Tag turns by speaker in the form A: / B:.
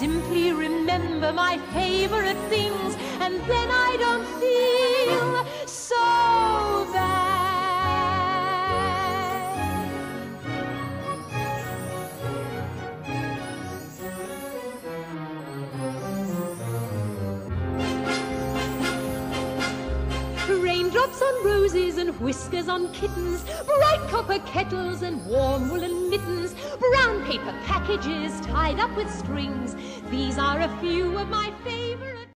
A: simply remember my favorite things, and then I don't feel so bad. Raindrops on roses and whiskers on kittens, bright copper kettles and warm woolen mittens, brown paper packages tied up with strings. These are a few of my favorites.